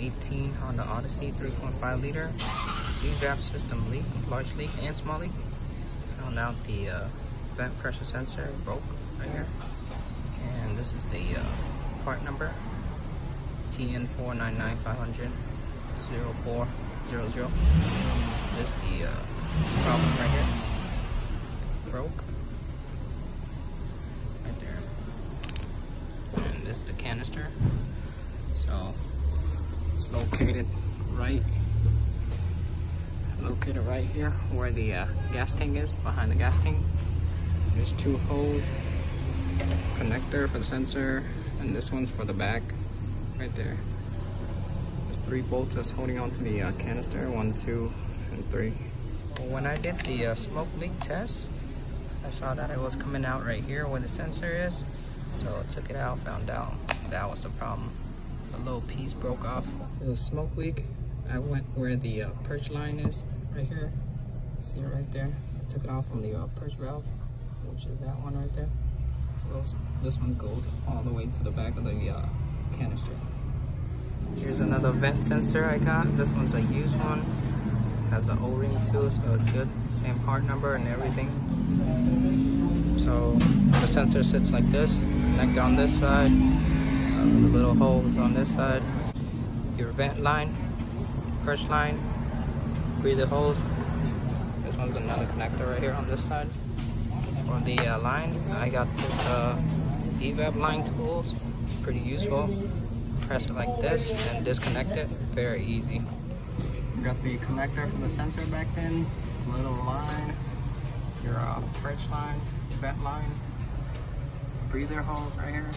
18 Honda Odyssey 3.5 liter evap system leak, large leak and small leak. Found out the uh, vent pressure sensor broke right here. And this is the uh, part number TN499500 0400. This is the uh, problem right here. Broke. Right there. And this is the canister. So located right located right here where the uh, gas tank is behind the gas tank. There's two holes connector for the sensor and this one's for the back right there. There's three bolts that's holding on to the uh, canister one two and three. When I did the uh, smoke leak test I saw that it was coming out right here where the sensor is so I took it out found out that was the problem a little piece broke off. It was smoke leak. I went where the uh, purge line is, right here. See it right there? I took it off from the uh, purge valve, which is that one right there. This one goes all the way to the back of the uh, canister. Here's another vent sensor I got. This one's a used one. Has an O-ring too, so it's good. Same part number and everything. So the sensor sits like this, connected on this side, the little holes on this side. Your vent line, purge line, breather holes. This one's another connector right here on this side. For the uh, line, I got this uh, evap line tools, pretty useful. Press it like this and disconnect it, very easy. Got the connector for the sensor back in, little line, your uh, line, vent line, breather holes right here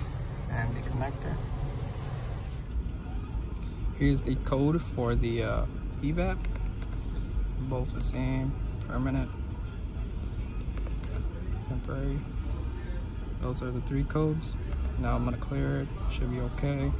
and the connector. Here's the code for the uh, evap. Both the same, permanent, temporary. Those are the three codes. Now I'm gonna clear it, should be okay.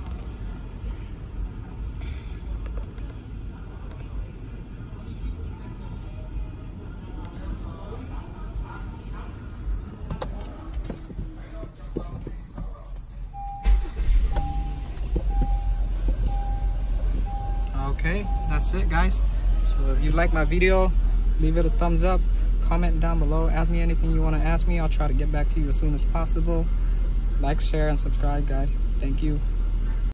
Okay that's it guys. So if you like my video leave it a thumbs up. Comment down below. Ask me anything you want to ask me. I'll try to get back to you as soon as possible. Like share and subscribe guys. Thank you